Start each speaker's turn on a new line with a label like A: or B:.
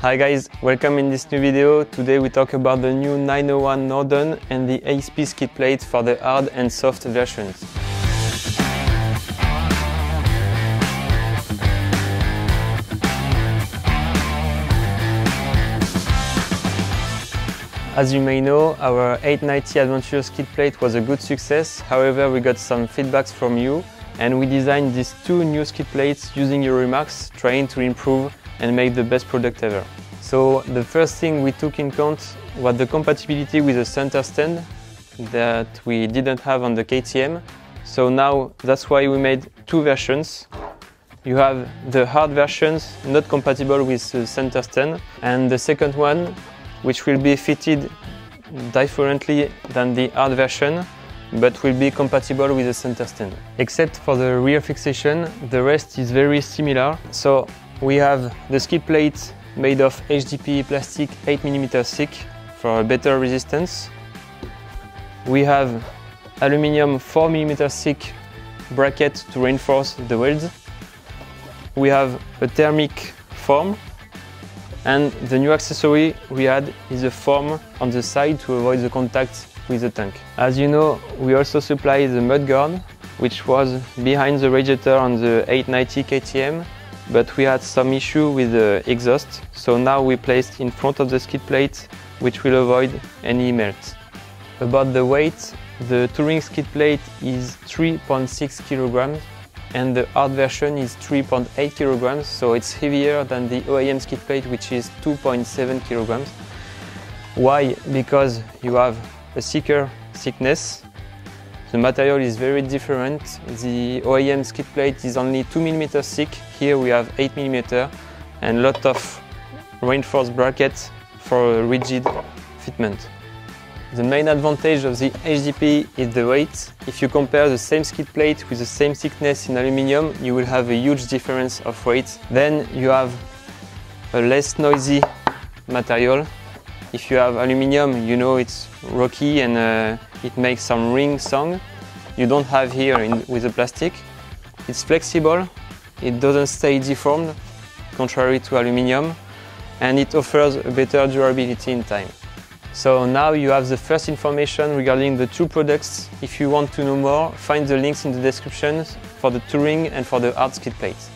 A: Hi guys, welcome in this new video. Today we talk about the new 901 Norden and the AXP skid plate for the hard and soft versions. As you may know, our 890 Adventure skid plate was a good success. However, we got some feedbacks from you and we designed these two new skid plates using your remarks, trying to improve and make the best product ever. So the first thing we took in count was the compatibility with the center stand that we didn't have on the KTM. So now that's why we made two versions. You have the hard versions not compatible with the center stand and the second one which will be fitted differently than the hard version but will be compatible with the center stand. Except for the rear fixation, the rest is very similar. So we have the skid plate made of HDPE plastic 8mm thick for a better resistance. We have aluminium 4mm thick bracket to reinforce the wheels. We have a thermic form and the new accessory we add is a form on the side to avoid the contact with the tank. As you know, we also supply the mudguard, which was behind the radiator on the 890 KTM, but we had some issue with the exhaust, so now we placed in front of the skid plate, which will avoid any melt. About the weight, the touring skid plate is 3.6 kilograms and the hard version is 3.8 kilograms, so it's heavier than the OEM skid plate, which is 2.7 kilograms. Why? Because you have a thicker thickness. The material is very different. The OEM skid plate is only 2 mm thick. Here we have 8 mm and lot of reinforced brackets for a rigid fitment. The main advantage of the HDP is the weight. If you compare the same skid plate with the same thickness in aluminium, you will have a huge difference of weight. Then you have a less noisy material. If you have aluminium, you know it's rocky and uh, it makes some ring sound. You don't have here in, with the plastic. It's flexible, it doesn't stay deformed, contrary to aluminium, and it offers a better durability in time. So now you have the first information regarding the two products. If you want to know more, find the links in the description for the Touring and for the hard skid plates.